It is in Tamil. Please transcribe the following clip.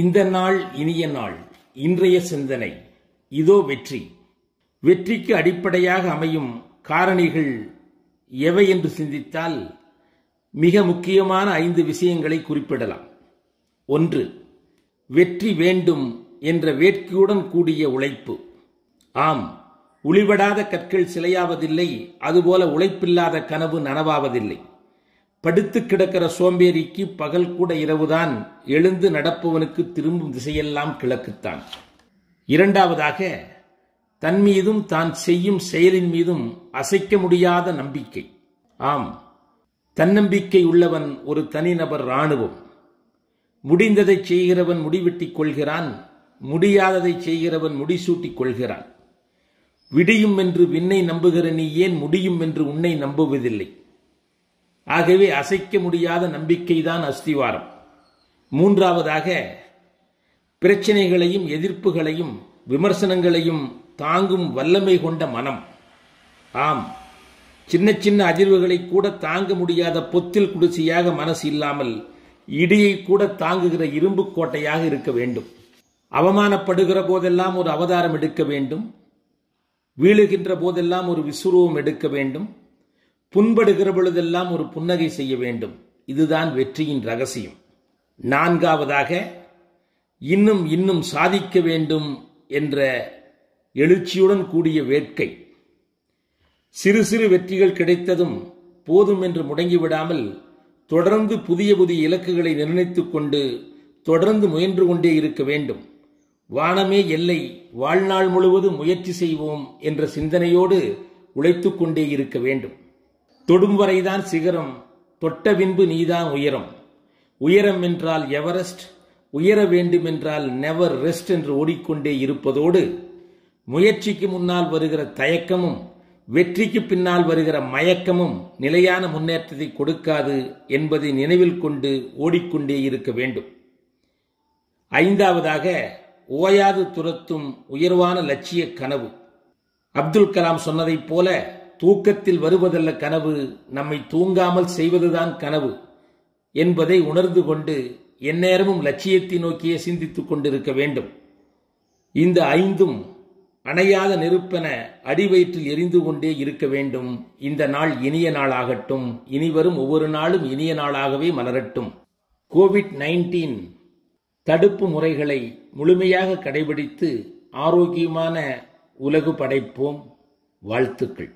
இந்த நாள் இனிய நாள் இன்றைய சிந்தனை. இதோ வெற்றி. வெற்றிக்கு அடிப்படையாக அமையும் காரணிகள் எவை என்று சிந்தித்தால் மிக முக்கியமான ஐந்து விஷயங்களை குறிப்பிடலாம். ஒன்று வெற்றி வேண்டும் என்ற வேட்கையுடன் கூடிய உழைப்பு. ஆம் உளிபடாத கற்கள் சிலையாவதில்லை அதுபோல உழைப்பில்லாத கனவு நனவாவதில்லை. படுத்து கிடக்கிற சோம்பேறிக்கு பகல் கூட இரவுதான் எழுந்து நடப்பவனுக்கு திரும்பும் திசையெல்லாம் கிழக்குத்தான். இரண்டாவதாக தன் மீதும் தான் செய்யும் செயலின் மீதும் அசைக்க முடியாத நம்பிக்கை. ஆம் தன்னம்பிக்கை உள்ளவன் ஒரு தனிநபர் இராணுவம். முடிந்ததை செய்கிறவன் முடிவெட்டிக் கொள்கிறான் முடியாததை செய்கிறவன் முடிசூட்டிக் கொள்கிறான். விடியும் என்று விண்ணை நம்புகிற நீ ஏன் முடியும் என்று உன்னை நம்புவதில்லை? ஆகவே அசைக்க முடியாத நம்பிக்கைதான் அஸ்திவாரம். மூன்றாவதாக பிரச்சனைகளையும் எதிர்ப்புகளையும் விமர்சனங்களையும் தாங்கும் வல்லமை கொண்ட மனம். ஆம் சின்ன சின்ன அதிர்வுகளை கூட தாங்க முடியாத பொத்தில் குடிசையாக மனசு இல்லாமல் இடியை கூட தாங்குகிற இரும்பு கோட்டையாக இருக்க வேண்டும். அவமானப்படுகிற போதெல்லாம் ஒரு அவதாரம் எடுக்க வேண்டும். வீழுகின்ற போதெல்லாம் ஒரு விசுருவம் எடுக்க வேண்டும். புண்படுகிற பொழுதெல்லாம் ஒரு புன்னகை செய்ய வேண்டும். இதுதான் வெற்றியின் ரகசியம். நான்காவதாக இன்னும் இன்னும் சாதிக்க வேண்டும் என்ற எழுச்சியுடன் கூடிய வேட்கை. சிறு சிறு வெற்றிகள் கிடைத்ததும் போதும் என்று முடங்கிவிடாமல் தொடர்ந்து புதிய புதிய இலக்குகளை நிர்ணயித்துக் கொண்டு தொடர்ந்து முயன்று கொண்டே இருக்க வேண்டும். வானமே எல்லை வாழ்நாள் முழுவதும் முயற்சி செய்வோம் என்ற சிந்தனையோடு உழைத்துக் கொண்டே இருக்க வேண்டும். தொடும் வரைதான் சிகரம் தொட்ட பின்பு நீதான் உயரம். உயரம் என்றால் எவரெஸ்ட் உயர வேண்டுமென்றால் நெவர் ரெஸ்ட் என்று ஓடிக்கொண்டே இருப்பதோடு முயற்சிக்கு முன்னால் வருகிற தயக்கமும் வெற்றிக்கு பின்னால் வருகிற மயக்கமும் நிலையான முன்னேற்றத்தை கொடுக்காது என்பதை நினைவில் கொண்டு ஓடிக்கொண்டே இருக்க வேண்டும். ஐந்தாவதாக ஓயாது துரத்தும் உயர்வான லட்சிய கனவு. அப்துல் கலாம் சொன்னதைப் போல தூக்கத்தில் வருவதல்ல கனவு நம்மை தூங்காமல் செய்வதுதான் கனவு என்பதை உணர்ந்து கொண்டு எந்நேரமும் லட்சியத்தை நோக்கியே சிந்தித்துக் கொண்டிருக்க வேண்டும். இந்த ஐந்தும் அணையாத நெருப்பென அடிவயிற்றில் எரிந்து கொண்டே இருக்க வேண்டும். இந்த நாள் இனிய நாளாகட்டும். இனிவரும் ஒவ்வொரு நாளும் இனிய நாளாகவே மலரட்டும். கோவிட் நைன்டீன் தடுப்பு முறைகளை முழுமையாக கடைபிடித்து ஆரோக்கியமான உலகு படைப்போம். வாழ்த்துக்கள்.